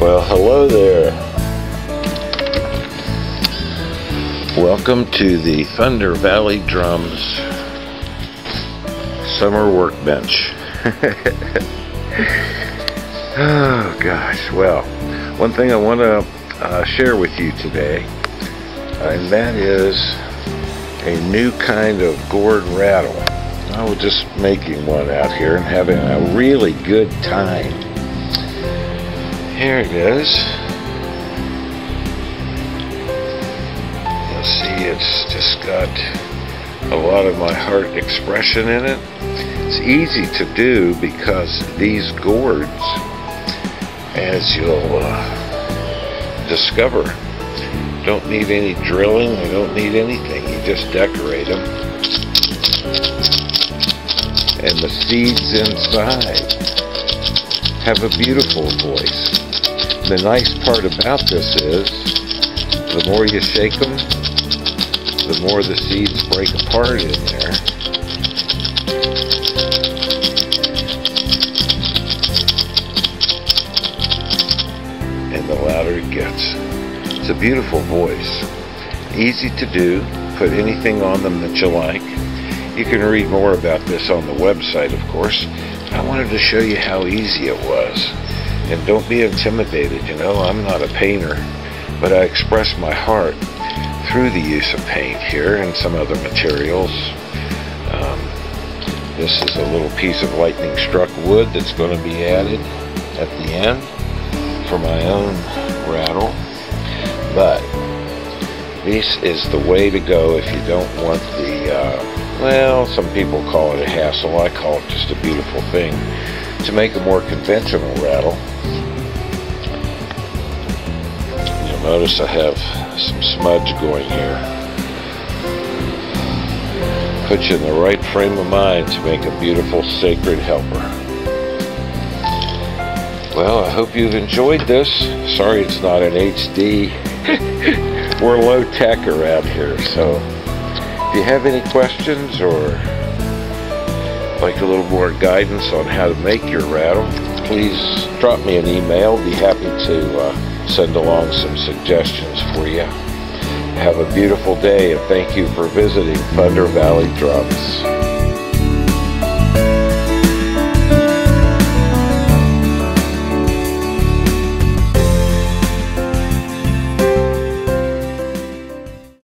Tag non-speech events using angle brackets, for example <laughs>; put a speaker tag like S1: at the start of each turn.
S1: Well, hello there. Welcome to the Thunder Valley Drums Summer Workbench. <laughs> oh gosh, well, one thing I want to uh, share with you today, and that is a new kind of gourd rattle. I was just making one out here and having a really good time. Here it is. You'll see it's just got a lot of my heart expression in it. It's easy to do because these gourds, as you'll uh, discover, don't need any drilling, they don't need anything. You just decorate them. And the seeds inside have a beautiful voice. The nice part about this is, the more you shake them, the more the seeds break apart in there. And the louder it gets. It's a beautiful voice. Easy to do. Put anything on them that you like. You can read more about this on the website, of course. I wanted to show you how easy it was. And don't be intimidated, you know, I'm not a painter, but I express my heart through the use of paint here and some other materials. Um, this is a little piece of lightning struck wood that's going to be added at the end for my own rattle. But this is the way to go if you don't want the, uh, well, some people call it a hassle. I call it just a beautiful thing to make a more conventional rattle. Notice I have some smudge going here. Put you in the right frame of mind to make a beautiful sacred helper. Well, I hope you've enjoyed this. Sorry it's not in HD. <laughs> We're low tech around here, so if you have any questions or like a little more guidance on how to make your rattle, please drop me an email. Be happy to uh, send along some suggestions for you. Have a beautiful day and thank you for visiting Thunder Valley Drums.